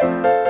Música